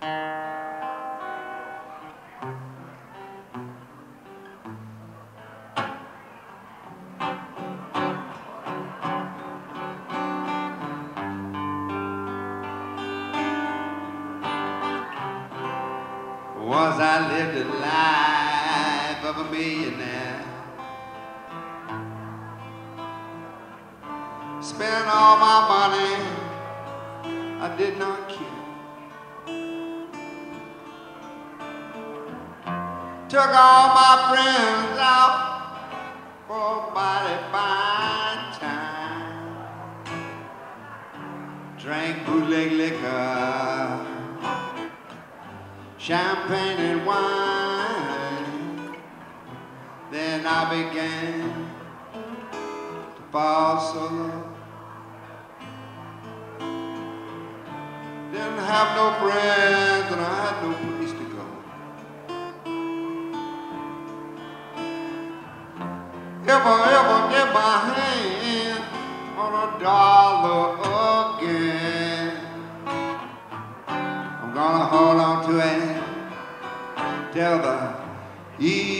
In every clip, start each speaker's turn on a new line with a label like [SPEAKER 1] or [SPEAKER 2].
[SPEAKER 1] Once I lived the life of a millionaire. Spent all my money, I did not care. Took all my friends out for a mighty fine time. Drank bootleg liquor champagne and wine. Then I began to fall so low. Didn't have no friends I ever get my hand on a dollar again, I'm gonna hold on to it till the eagle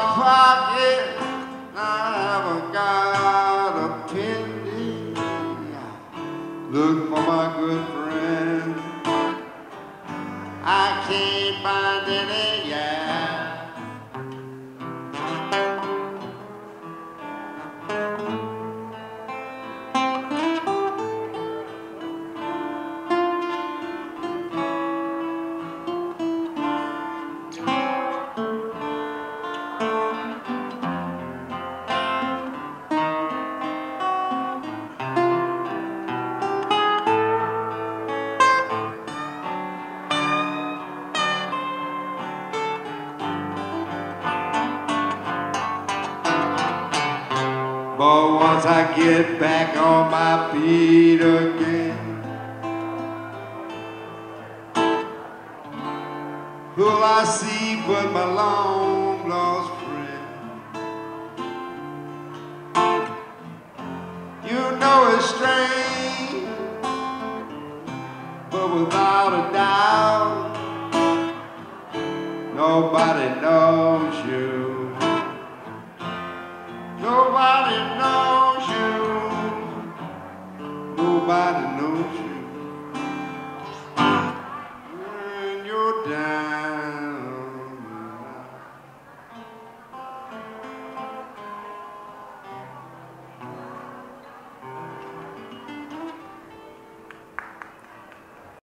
[SPEAKER 1] pocket, I haven't got a penny. Look for my good friend, I can't find any yet. But once I get back on my feet again, who'll I see but my long lost friend? You know it's strange, but without a doubt, nobody knows you. Nobody knows you. Nobody knows.